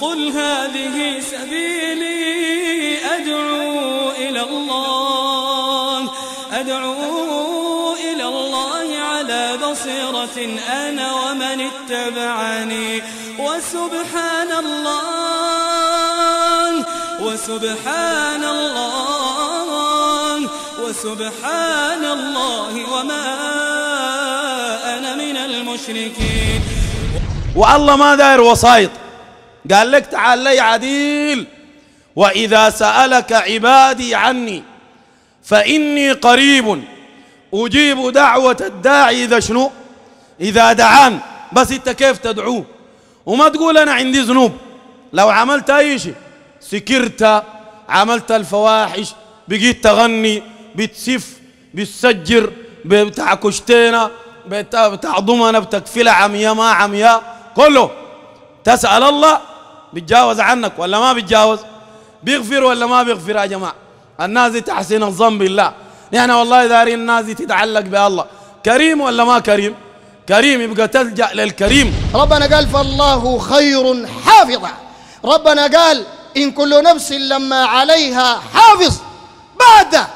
قل هذه سبيلي أدعو إلى الله. أدعو إلى الله على بصيرة أنا ومن اتبعني. وسبحان الله وسبحان الله وسبحان الله وما أنا من المشركين. والله ما داير وسايط. قال لك تعال لي عديل. وإذا سألك عبادي عني فإني قريب أجيب دعوة الداعي إذا شنو؟ إذا دعان. بس أنت كيف تدعوه وما تقول أنا عندي ذنوب. لو عملت أي شيء سكرت عملت الفواحش بقيت تغني بتسف بتسجر بتاع كشتينة بتاع ضمنة بتكفلة عمياء ما عمياء كله. تسأل الله بيتجاوز عنك ولا ما بيتجاوز؟ بيغفر ولا ما بيغفر يا جماعة؟ الناس دي تحسن الظن بالله. نحن والله دارين الناس تتعلق بالله. كريم ولا ما كريم؟ كريم يبقى تلجأ للكريم. ربنا قال فالله خير حافظا. ربنا قال إن كل نفس لما عليها حافظ. بعد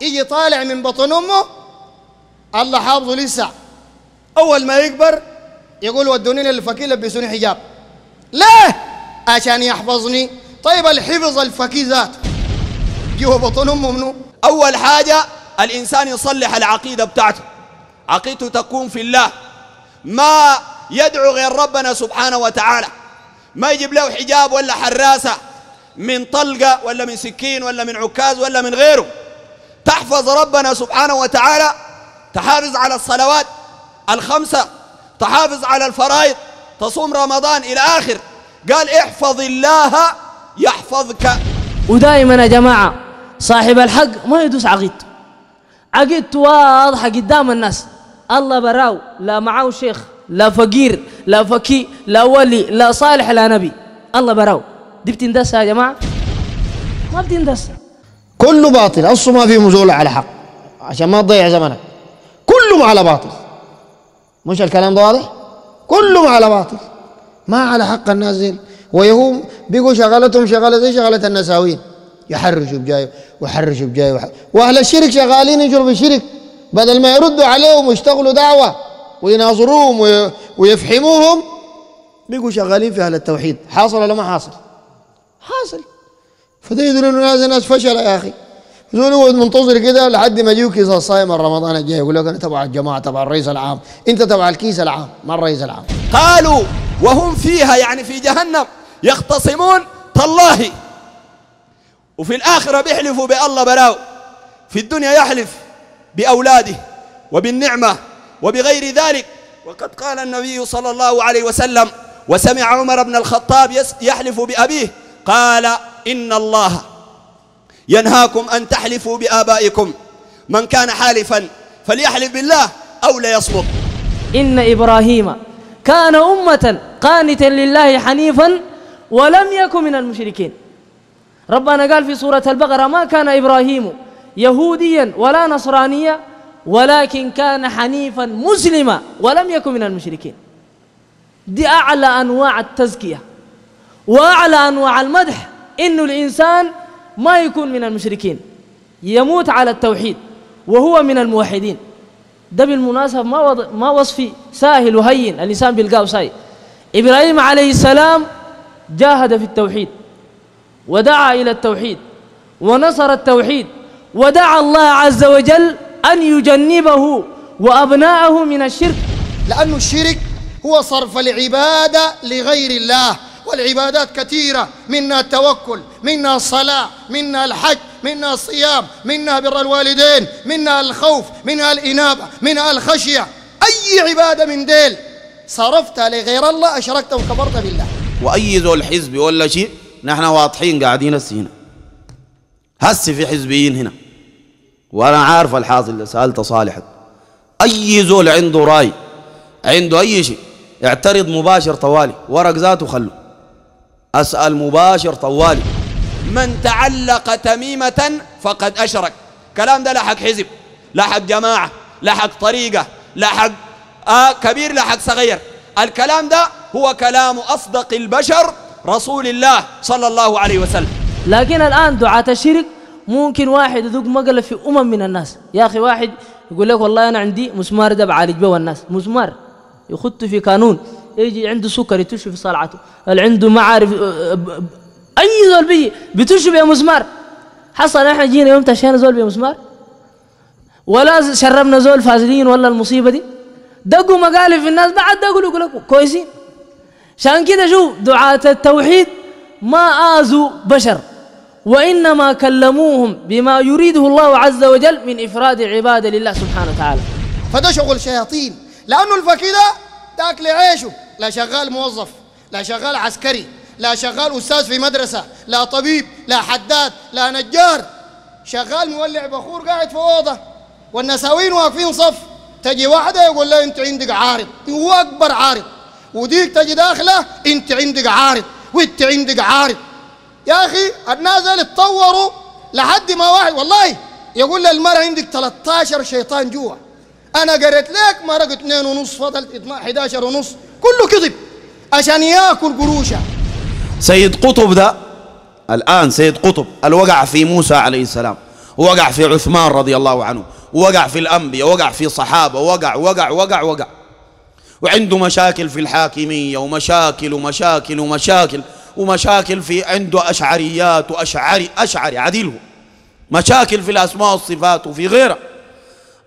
يجي طالع من بطن أمه الله حافظه لسه. أول ما يكبر يقول ودوني للفكي لبسوني حجاب. ليه؟ عشان يحفظني؟ طيب الحفظ الفكي ذات جوا بطن أمه منو أول حاجة الإنسان يصلح العقيدة بتاعته. عقيدته تكون في الله. ما يدعو غير ربنا سبحانه وتعالى. ما يجيب له حجاب ولا حراسة من طلقة ولا من سكين ولا من عكاز ولا من غيره. تحفظ ربنا سبحانه وتعالى. تحافظ على الصلوات الخمسة. تحافظ على الفرائض. تصوم رمضان إلى آخر. قال احفظ الله يحفظك. ودائما يا جماعة صاحب الحق ما يدوس عقيدته عقيدته واضحة قدام الناس. الله براو لا معه شيخ لا فقير لا فكي لا ولي لا صالح لا نبي. الله براو. دي بتندسها يا جماعة؟ ما بتندسها كله باطل. أصله ما في مزولة على حق. عشان ما تضيع زمنك. كله على باطل. مش الكلام ده واضح؟ كله على باطل. ما على حق الناس. ويهم بيقوا شغلتهم شغلة زي شغلة النساوين. يحرشوا بجاي ويحرشوا بجاي وح... وأهل الشرك شغالين يجروا بالشرك بدل ما يردوا عليهم ويشتغلوا دعوة ويناظروهم وي... ويفحموهم بيقوا شغالين في أهل التوحيد. حاصل ولا ما حاصل؟ حاصل. فده يدري إنه ناس ناس فشل يا أخي. زول هو منتظر كده لحد ما يجيك كيس الصايم رمضان الجاي يقول لك أنا تبع الجماعة تبع الرئيس العام. أنت تبع الكيس العام ما الرئيس العام. قالوا وهم فيها يعني في جهنم يختصمون تالله. وفي الآخرة بيحلفوا بألله براو في الدنيا يحلف بأولاده وبالنعمة وبغير ذلك. وقد قال النبي صلى الله عليه وسلم وسمع عمر بن الخطاب يحلف بأبيه قال إن الله ينهاكم أن تحلفوا بآبائكم. من كان حالفا فليحلف بالله أو ليصمت. إن إبراهيم كان أمة قانتا لله حنيفا ولم يكن من المشركين. ربنا قال في سورة البقرة ما كان إبراهيم يهوديا ولا نصرانيا ولكن كان حنيفا مسلما ولم يكن من المشركين. دي أعلى أنواع التزكية وأعلى أنواع المدح إنه الإنسان ما يكون من المشركين يموت على التوحيد وهو من الموحدين. ده بالمناسبة ما وض... ما وصفي سهل وهين الإنسان بيلقاه ساي إبراهيم عليه السلام جاهد في التوحيد ودعا إلى التوحيد ونصر التوحيد ودعا الله عز وجل أن يجنبه وأبناءه من الشرك. لأن الشرك هو صرف العبادة لغير الله. والعبادات كثيرة. منها التوكل منها الصلاة منها الحج منها الصيام منها بر الوالدين منها الخوف منها الإنابة منها الخشية. أي عبادة من ديل صرفتها لغير الله أشركت وكبرت بالله. وأي زول حزبي ولا شيء نحن واضحين قاعدين هنا. هسه في حزبيين هنا. وأنا عارف الحاصل سألت صالحا أي زول عنده رأي؟ عنده أي شيء؟ اعترض مباشر طوالي ورق ذاته خلو أسأل مباشر طوالي. من تعلق تميمة فقد أشرك. كلام ده لا حق حزب لا حق جماعة لا حق طريقة لا حق آه كبير لا حق صغير. الكلام ده هو كلام أصدق البشر رسول الله صلى الله عليه وسلم. لكن الآن دعاة الشرك ممكن واحد يذوق مقلة في أمم من الناس. يا أخي واحد يقول لك والله أنا عندي مسمار ده بعالج به الناس. مسمار يخط في قانون يجي عنده سكر في صلعته. اللي عنده ما عارف أي زول بيجي بتش بمسمار حصل إحنا جينا يوم تشينا زول بمسمار ولا شربنا زول فازلين ولا المصيبة دي. دقوا مقالب في الناس بعد دقوا يقول لك كويسين. عشان كده شوف دعاة التوحيد ما آذوا بشر وإنما كلموهم بما يريده الله عز وجل من إفراد عبادة لله سبحانه وتعالى. فده شغل شياطين. لأنه الفقيه ده تاكل عيشه لا شغال موظف لا شغال عسكري لا شغال أستاذ في مدرسة لا طبيب لا حداد لا نجار. شغال مولع بخور قاعد في أوضة والنساوين واقفين صف. تجي واحدة يقول لها أنت عندك عارض هو أكبر عارض. وديك تجي داخله أنت عندك عارض وأنت عندك عارض. يا أخي الناس اللي اتطوروا لحد ما واحد والله يقول للمرأة عندك 13 شيطان جوا أنا قريت لك مرق اثنين ونص فضلت 12 11 ونص. كله كذب عشان ياكل قروشه. سيد قطب ده الآن سيد قطب الوقع في موسى عليه السلام وقع في عثمان رضي الله عنه وقع في الأنبياء وقع في صحابة وقع وقع وقع وقع. وعنده مشاكل في الحاكمية ومشاكل ومشاكل ومشاكل ومشاكل في عنده أشعريات وأشعري أشعري عديله مشاكل في الأسماء والصفات وفي غيرها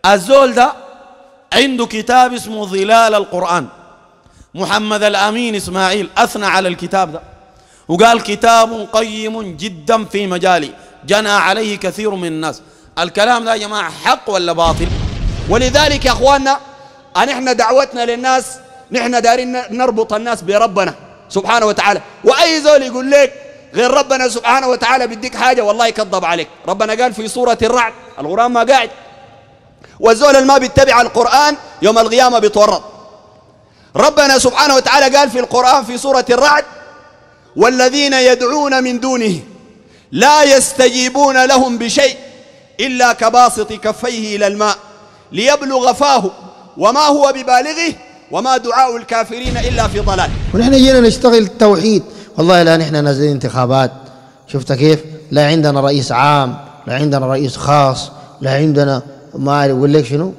الزول ده عنده كتاب اسمه ظلال القرآن. محمد الأمين إسماعيل أثنى على الكتاب ده. وقال كتاب قيم جدا في مجالي جنى عليه كثير من الناس. الكلام ده يا جماعة حق ولا باطل؟ ولذلك يا أخواننا ان إحنا دعوتنا للناس نحن دارين نربط الناس بربنا سبحانه وتعالى. وأي زول يقول لك غير ربنا سبحانه وتعالى بيديك حاجة والله يكذب عليك. ربنا قال في سورة الرعد القرآن ما قاعد. والزول اللي ما بيتبع القرآن يوم القيامة بيتورط. ربنا سبحانه وتعالى قال في القرآن في سورة الرعد والذين يدعون من دونه لا يستجيبون لهم بشيء إلا كباسط كفيه إلى الماء ليبلغ فاه وما هو ببالغه وما دعاء الكافرين إلا في ضلال. ونحن جينا نشتغل توحيد والله الان إحنا نازلين انتخابات. شفت كيف؟ لا عندنا رئيس عام لا عندنا رئيس خاص لا عندنا ما أعرف لك شنو؟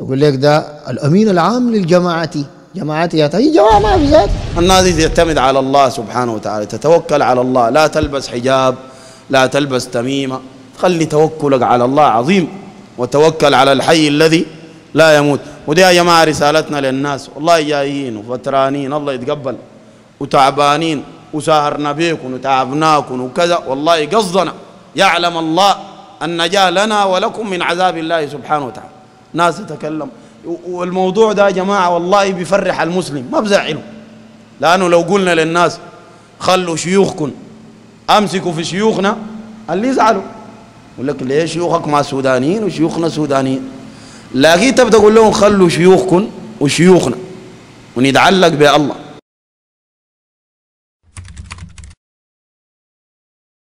يقول لك ده الأمين العام للجماعتي جماعتي يا هي جماعة ما في ذات الناس دي تعتمد على الله سبحانه وتعالى تتوكل على الله لا تلبس حجاب لا تلبس تميمة خلي توكلك على الله عظيم وتوكل على الحي الذي لا يموت. ودي يا جماعة رسالتنا للناس والله جايين وفترانين الله يتقبل وتعبانين وسهرنا بيكم وتعبناكم وكذا والله قصدنا. يعلم الله النجاة لنا ولكم من عذاب الله سبحانه وتعالى. ناس تتكلم والموضوع ده يا جماعة والله بيفرح المسلم ما بزعله. لأنه لو قلنا للناس خلوا شيوخكم أمسكوا في شيوخنا اللي يزعلوا. يقول لك ليه شيوخك مع سودانيين وشيوخنا سودانيين؟ لكن تبدأ تقول لهم خلوا شيوخكم وشيوخنا ونتعلق بالله.